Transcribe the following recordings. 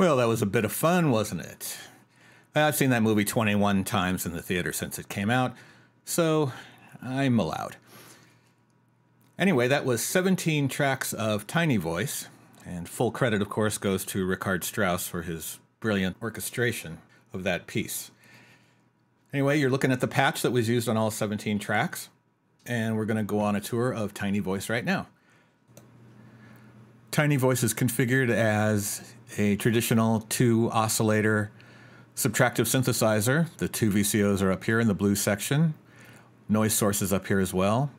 Well, that was a bit of fun, wasn't it? I've seen that movie 21 times in the theater since it came out, so I'm allowed. Anyway, that was 17 tracks of Tiny Voice, and full credit, of course, goes to Richard Strauss for his brilliant orchestration of that piece. Anyway, you're looking at the patch that was used on all 17 tracks, and we're going to go on a tour of Tiny Voice right now. Tiny Voice is configured as a traditional two oscillator subtractive synthesizer. The two VCOs are up here in the blue section. Noise source is up here as well.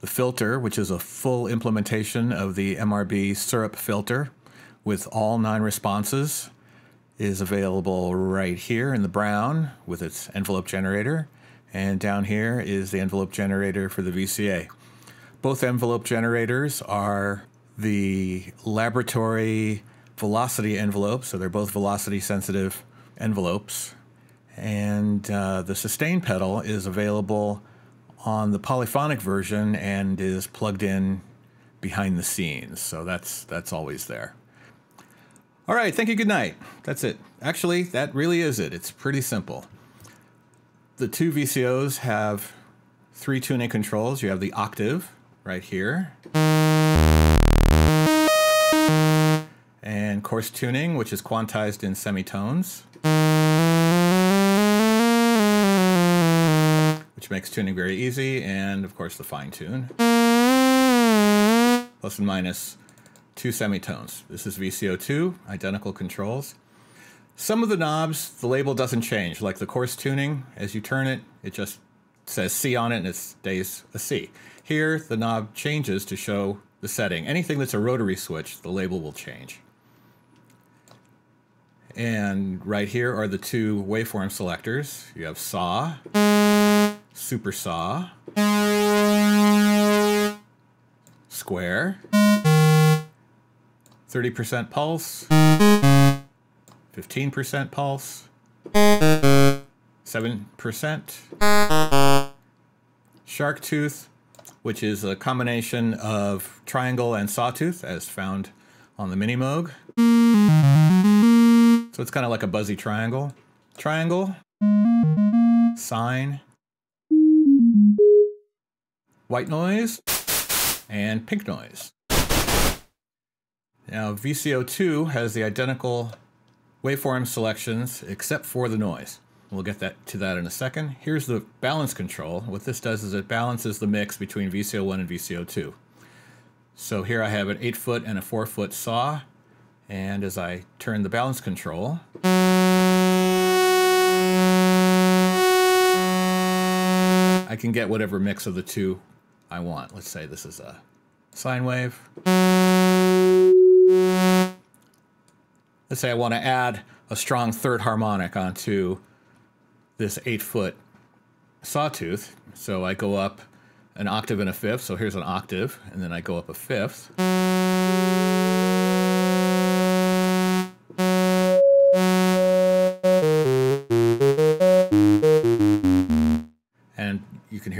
The filter, which is a full implementation of the MRB syrup filter with all nine responses, is available right here in the brown with its envelope generator. And down here is the envelope generator for the VCA. Both envelope generators are the laboratory velocity envelopes, so they're both velocity sensitive envelopes. And uh, the sustain pedal is available on the polyphonic version and is plugged in behind the scenes. So that's that's always there. All right, thank you. Good night. That's it. Actually, that really is it. It's pretty simple. The two VCOs have three tuning controls. You have the octave right here coarse tuning, which is quantized in semitones, which makes tuning very easy, and of course the fine tune, plus and minus two semitones. This is VCO2, identical controls. Some of the knobs, the label doesn't change, like the coarse tuning. As you turn it, it just says C on it and it stays a C. Here, the knob changes to show the setting. Anything that's a rotary switch, the label will change. And right here are the two waveform selectors. You have saw, super saw, square, 30% pulse, 15% pulse, 7%, shark tooth, which is a combination of triangle and sawtooth as found on the Mini Moog. So it's kind of like a buzzy triangle. Triangle, sine, white noise, and pink noise. Now VCO2 has the identical waveform selections except for the noise. We'll get that to that in a second. Here's the balance control. What this does is it balances the mix between VCO1 and VCO2. So here I have an 8 foot and a 4 foot saw and as I turn the balance control, I can get whatever mix of the two I want. Let's say this is a sine wave. Let's say I want to add a strong third harmonic onto this eight foot sawtooth. So I go up an octave and a fifth. So here's an octave, and then I go up a fifth.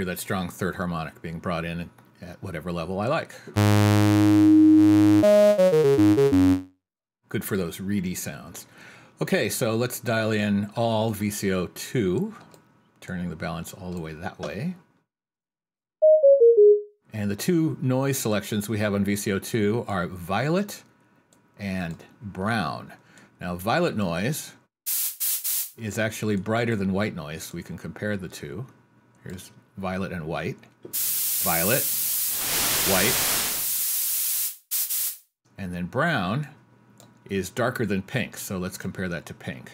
Hear that strong third harmonic being brought in at whatever level I like. Good for those reedy sounds. Okay, so let's dial in all VCO2, turning the balance all the way that way. And the two noise selections we have on VCO2 are violet and brown. Now, violet noise is actually brighter than white noise. We can compare the two. Here's violet and white. Violet, white, and then brown is darker than pink. So let's compare that to pink.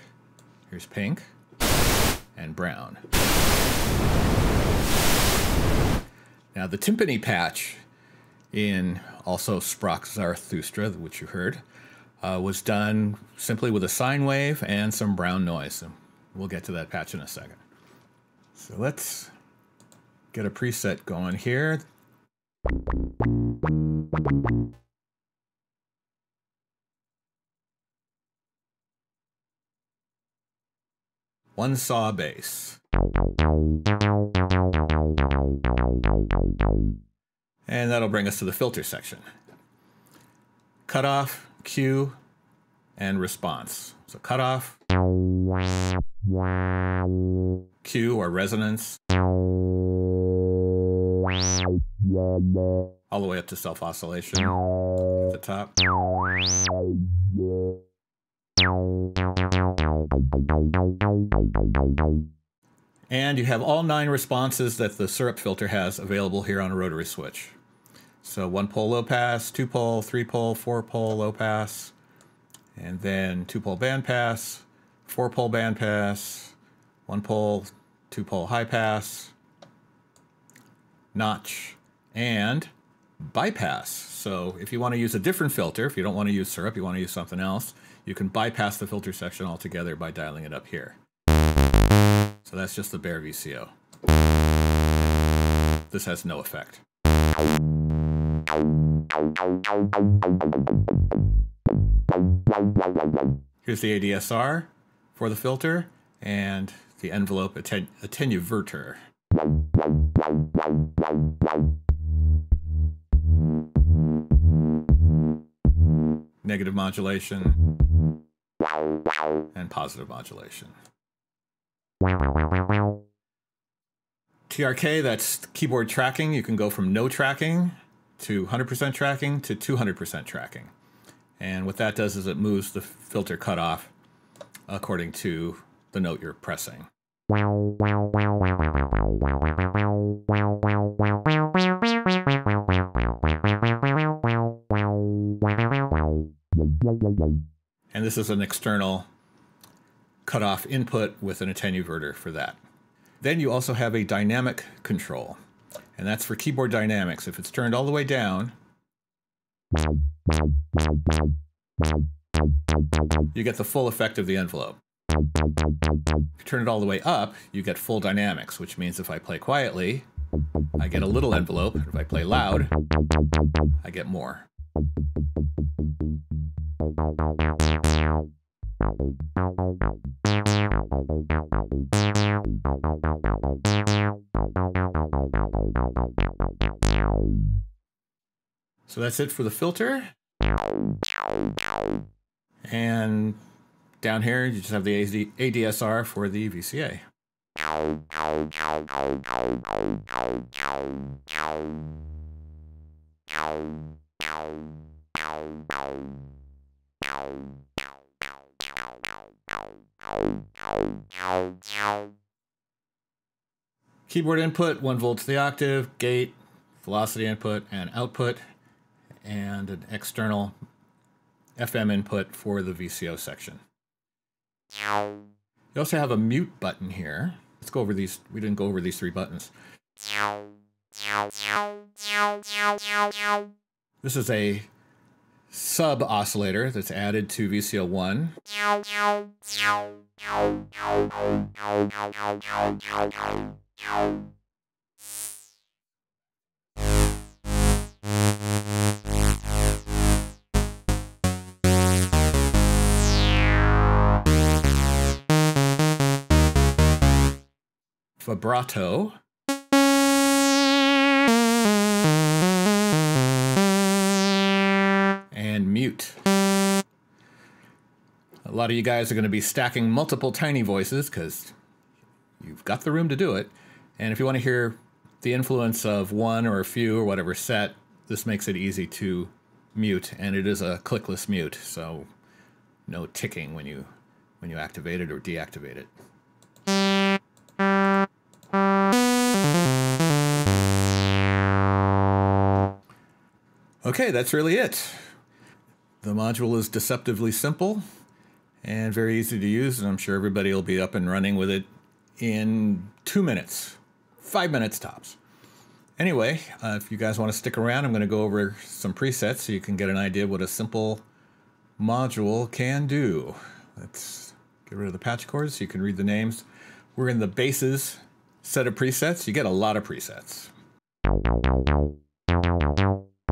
Here's pink and brown. Now the timpani patch in also Sprach Zarathustra, which you heard, uh, was done simply with a sine wave and some brown noise. And we'll get to that patch in a second. So let's get a preset going here. One saw bass. And that'll bring us to the filter section. Cutoff, Q, and response. So cutoff, Q or resonance, all the way up to self oscillation at the top. And you have all nine responses that the syrup filter has available here on a rotary switch. So one pole low pass, two pole, three pole, four pole low pass, and then two pole band pass, four pole band pass, one pole, two pole high pass, notch, and bypass. So if you want to use a different filter, if you don't want to use syrup, you want to use something else, you can bypass the filter section altogether by dialing it up here. So that's just the bare VCO. This has no effect. Here's the ADSR for the filter and the envelope atten attenuverter. Negative modulation and positive modulation. TRK, that's keyboard tracking. You can go from no tracking to 100% tracking to 200% tracking. And what that does is it moves the filter cutoff according to the note you're pressing. And this is an external cutoff input with an attenuverter for that. Then you also have a dynamic control, and that's for keyboard dynamics. If it's turned all the way down, you get the full effect of the envelope. If you turn it all the way up, you get full dynamics, which means if I play quietly, I get a little envelope. If I play loud, I get more. So that's it for the filter. And down here, you just have the ADSR for the VCA. Keyboard input, 1 volt to the octave, gate, velocity input and output, and an external FM input for the VCO section. You also have a mute button here. Let's go over these. We didn't go over these three buttons. This is a sub oscillator that's added to VCO1. Vibrato. A lot of you guys are going to be stacking multiple tiny voices because you've got the room to do it. And if you want to hear the influence of one or a few or whatever set, this makes it easy to mute, and it is a clickless mute, so no ticking when you when you activate it or deactivate it. Okay, that's really it. The module is deceptively simple and very easy to use, and I'm sure everybody will be up and running with it in two minutes, five minutes tops. Anyway, uh, if you guys want to stick around, I'm going to go over some presets so you can get an idea what a simple module can do. Let's get rid of the patch cords so you can read the names. We're in the basses set of presets. You get a lot of presets.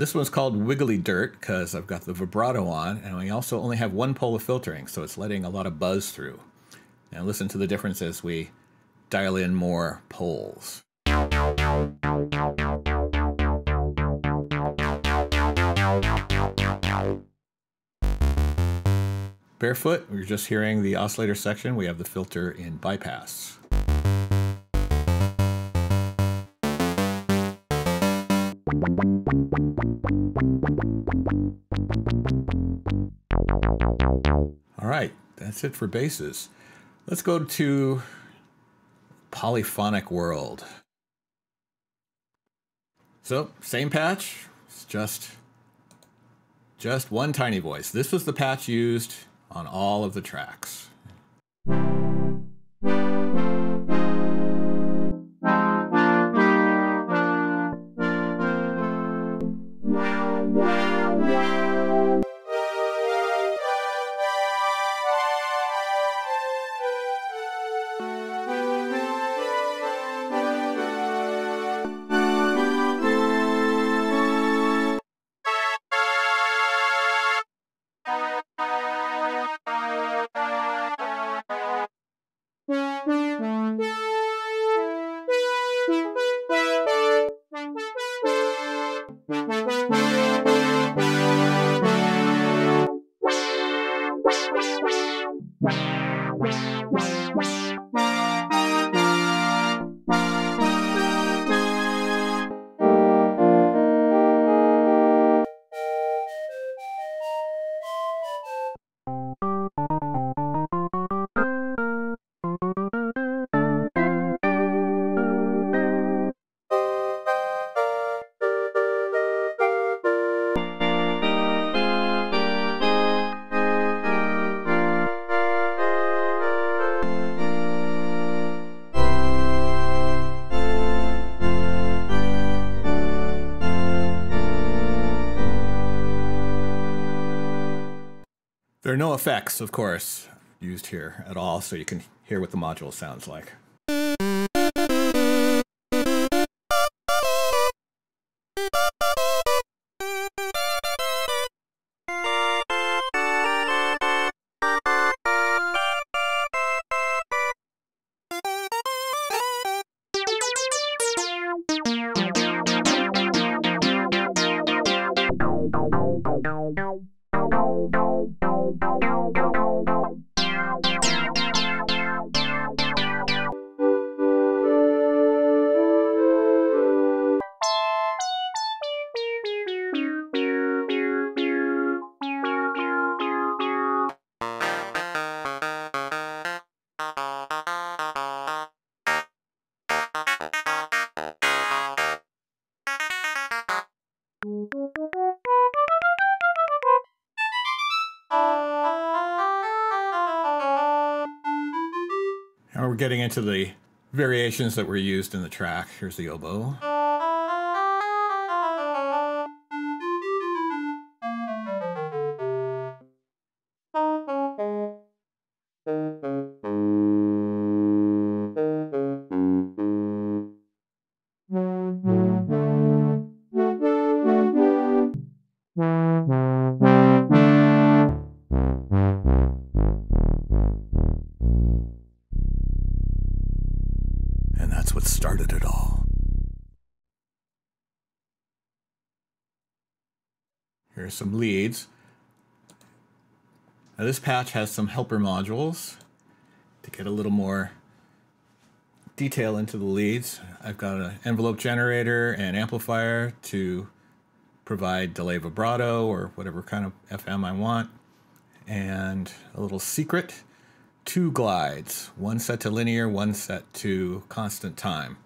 This one's called Wiggly Dirt because I've got the vibrato on, and we also only have one pole of filtering, so it's letting a lot of buzz through. Now listen to the difference as we dial in more poles. Barefoot, we're just hearing the oscillator section. We have the filter in bypass. All right, that's it for basses. Let's go to polyphonic world. So, same patch, it's just just one tiny voice. This was the patch used on all of the tracks. No effects, of course, used here at all, so you can hear what the module sounds like. Getting into the variations that were used in the track. Here's the oboe. Here's some leads. Now this patch has some helper modules to get a little more detail into the leads. I've got an envelope generator and amplifier to provide delay vibrato or whatever kind of FM I want. And a little secret two glides, one set to linear, one set to constant time.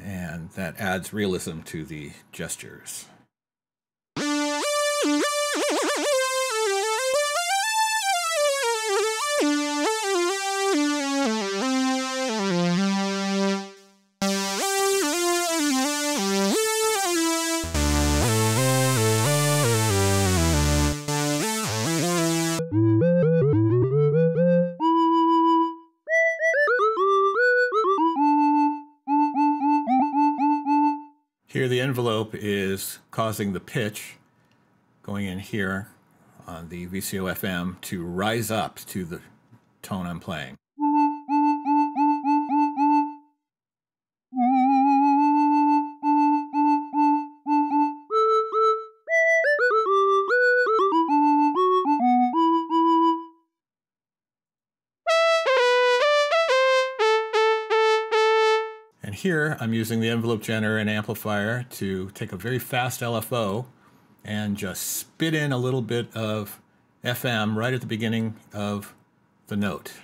And that adds realism to the gestures. Causing the pitch going in here on the VCO FM to rise up to the tone I'm playing. Here I'm using the envelope generator and amplifier to take a very fast LFO and just spit in a little bit of FM right at the beginning of the note.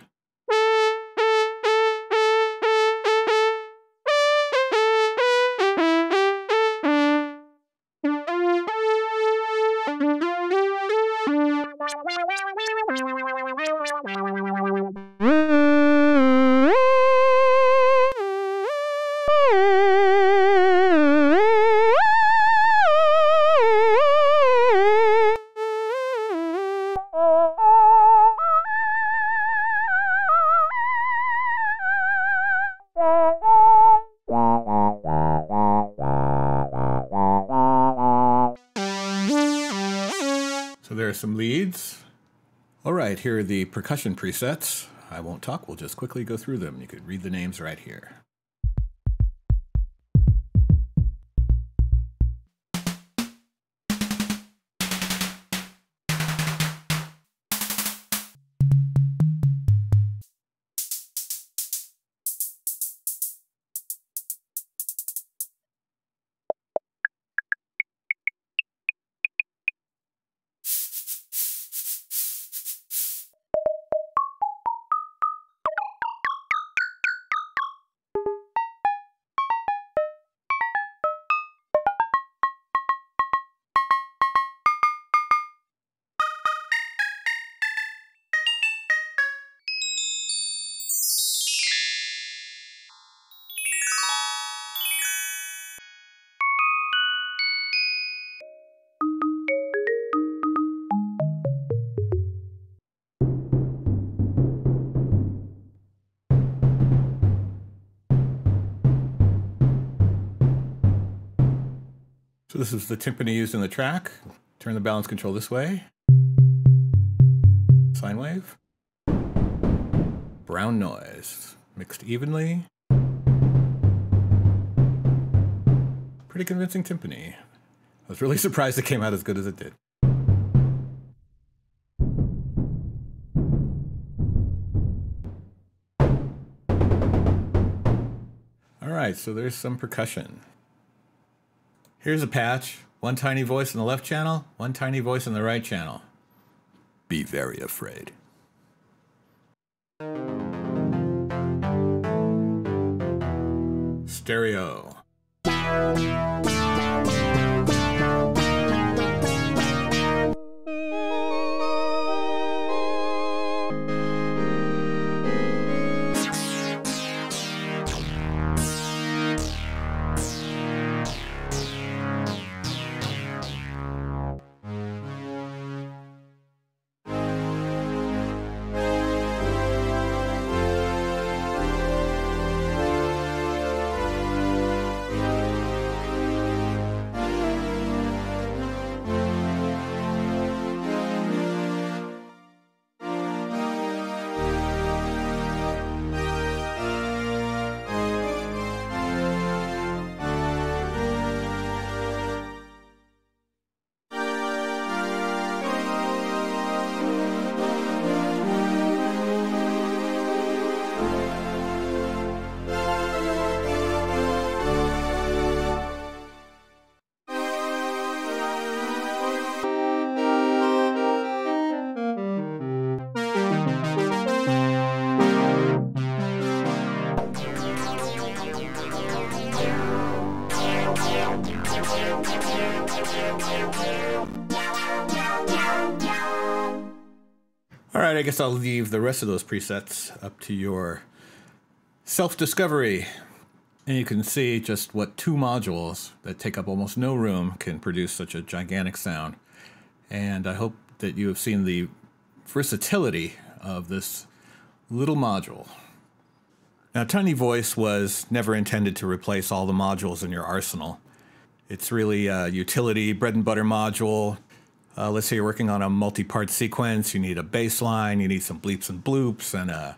Some leads. All right, here are the percussion presets. I won't talk, we'll just quickly go through them. You could read the names right here. This is the timpani used in the track. Turn the balance control this way. Sine wave. Brown noise. Mixed evenly. Pretty convincing timpani. I was really surprised it came out as good as it did. All right, so there's some percussion. Here's a patch. One tiny voice in the left channel, one tiny voice in the right channel. Be very afraid. Stereo. Right, I guess I'll leave the rest of those presets up to your self discovery. And you can see just what two modules that take up almost no room can produce such a gigantic sound. And I hope that you have seen the versatility of this little module. Now, Tiny Voice was never intended to replace all the modules in your arsenal. It's really a utility bread and butter module. Uh, let's say you're working on a multi-part sequence. You need a bassline. You need some bleeps and bloops and a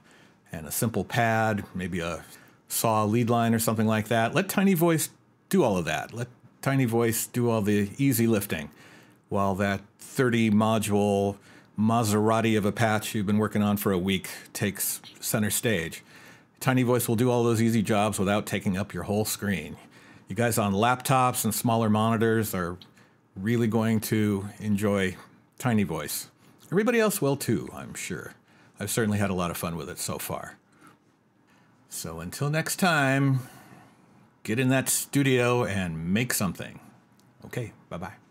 and a simple pad, maybe a saw lead line or something like that. Let Tiny Voice do all of that. Let Tiny Voice do all the easy lifting, while that 30 module Maserati of a patch you've been working on for a week takes center stage. Tiny Voice will do all those easy jobs without taking up your whole screen. You guys on laptops and smaller monitors are really going to enjoy Tiny Voice. Everybody else will too, I'm sure. I've certainly had a lot of fun with it so far. So until next time, get in that studio and make something. Okay, bye bye.